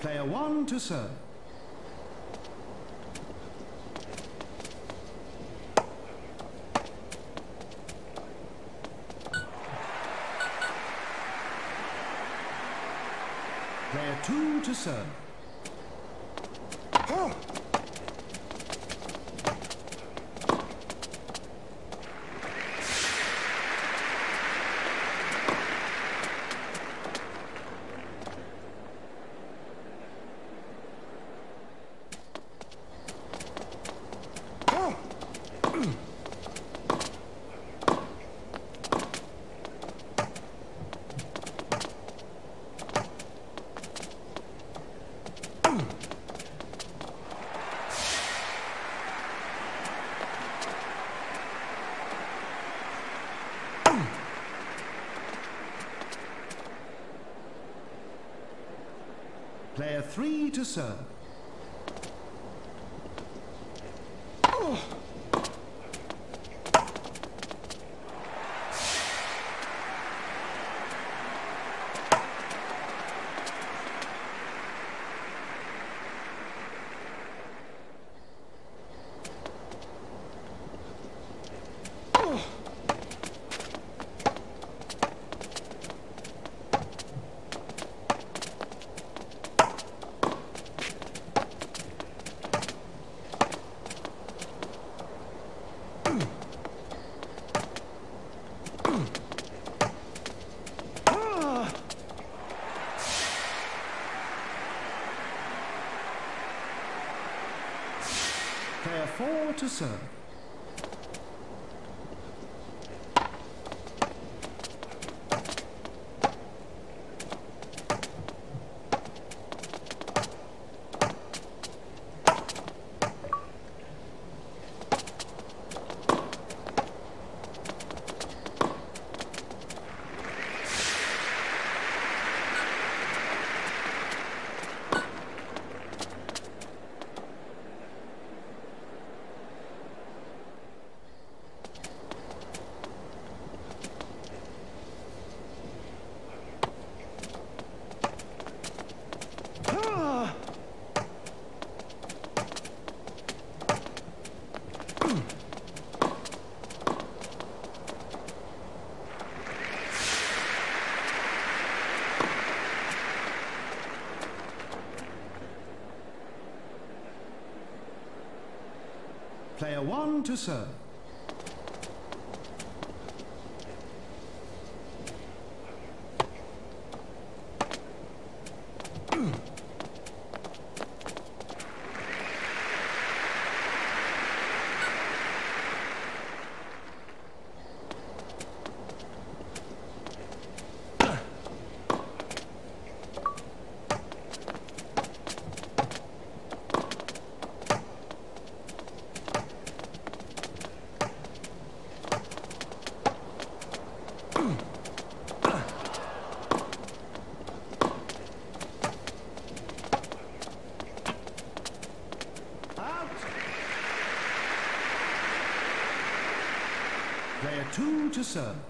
Player one to serve. Player two to serve. Player three to serve. Player four to serve. Player one to serve. Out. Player two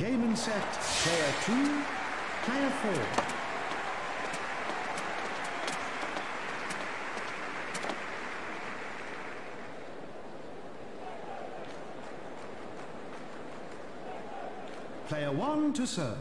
Game and set. Player two, player four. Player one to serve.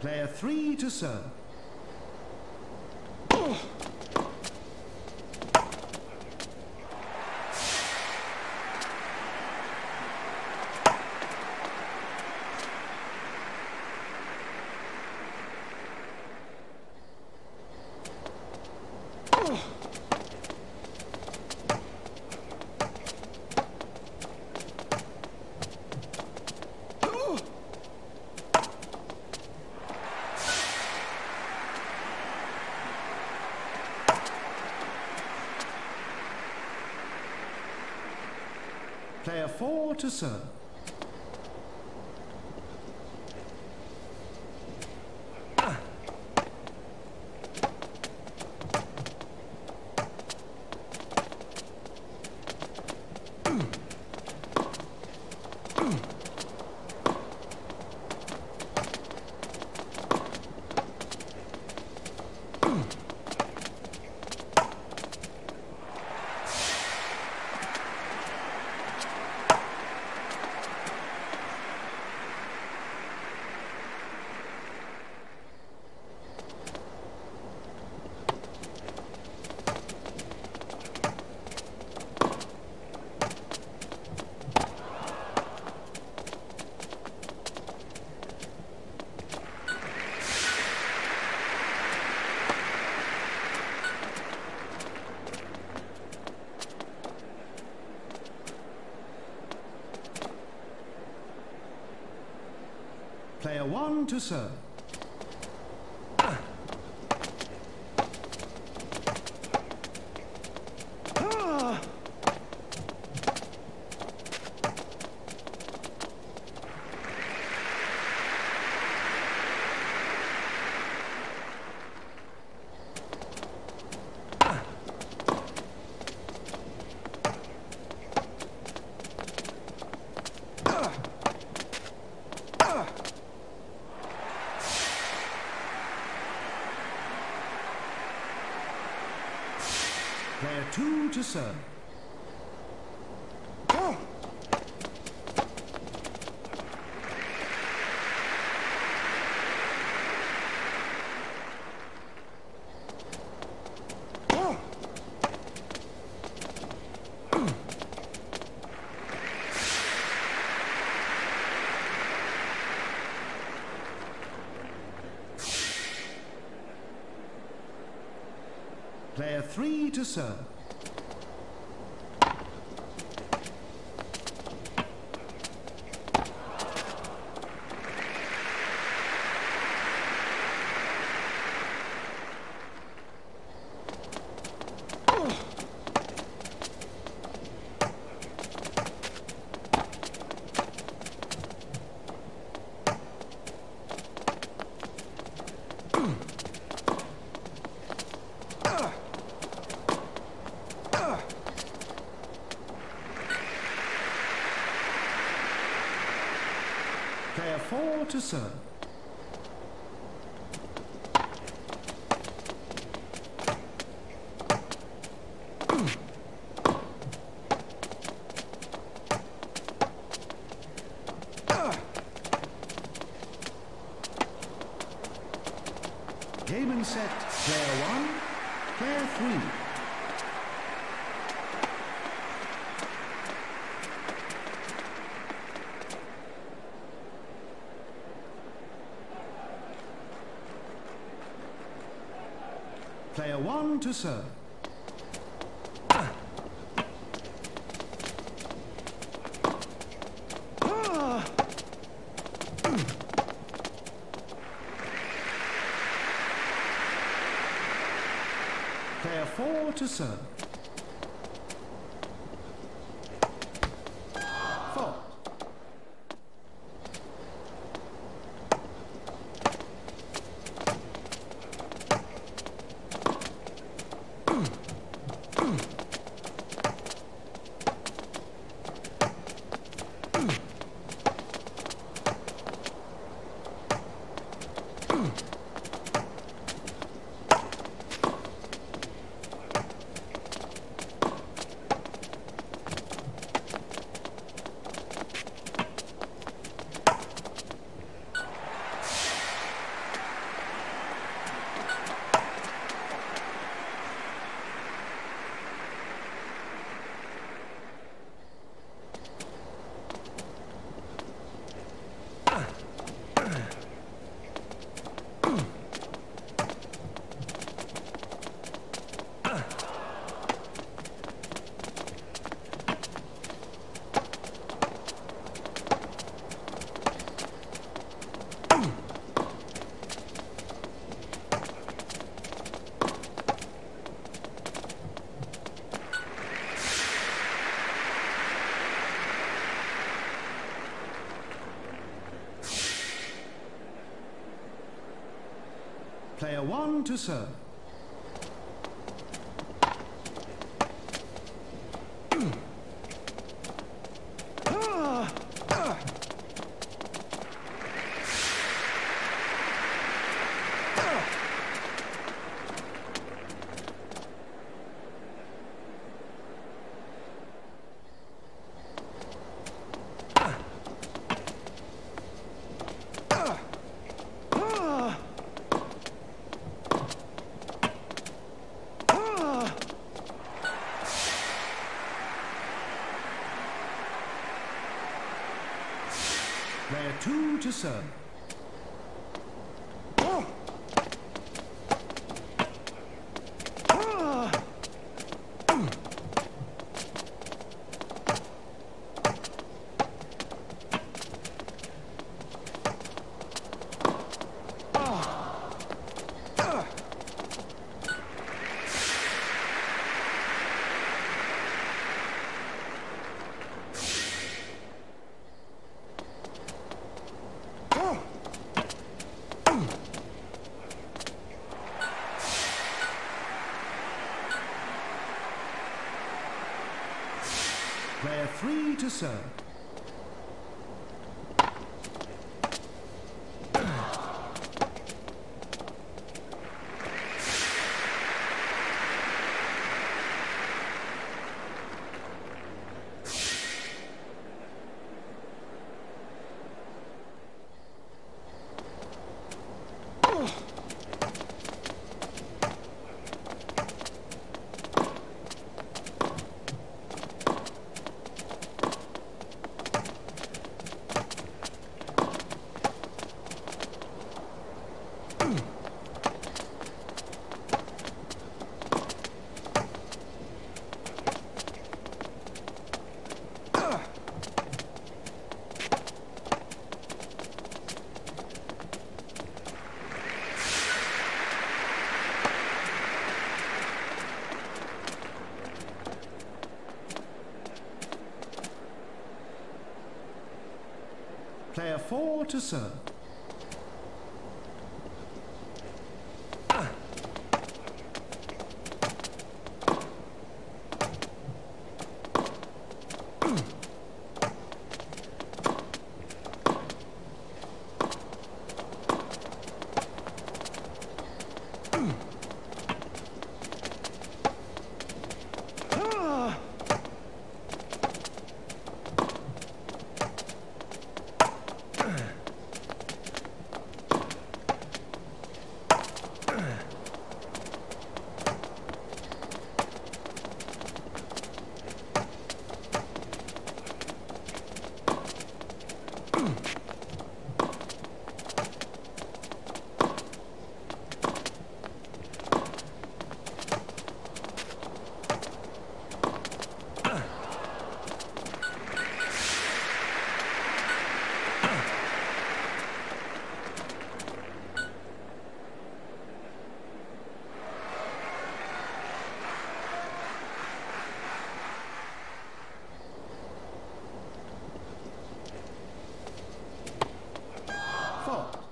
Player three to serve. Player four to serve. Player one to serve. Player two to serve. Player three to serve. Player four to serve. Hmm. Ah. Game and set. Player one, player three. Player one to serve. Four to serve. Fault. Player one to serve. Four to serve. Start.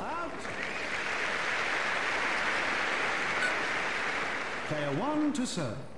Out. Player one to serve.